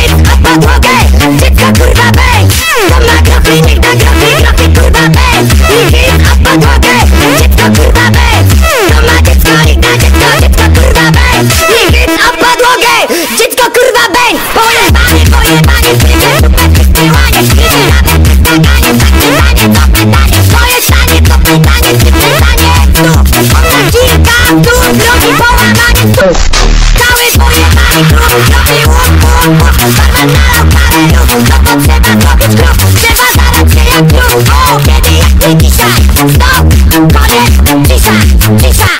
Hit o podłogę, dziecko kurwa bez To ma grochy, niech da grochy, grochy kurwa bez I hit o podłogę, dziecko kurwa bez To ma dziecko, niech da dziecko, dziecko kurwa bez I hit o podłogę, dziecko kurwa bez Pojebany, pojebany, krycie, super Stop! Call it Lisa, Lisa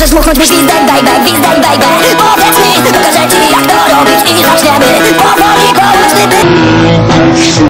Możesz dmuchnąć mi? Gwizdaj, baby, gwizdaj, baby Powiedz mi, pokażę ci jak to robić i zaczniemy Powoli, powoli,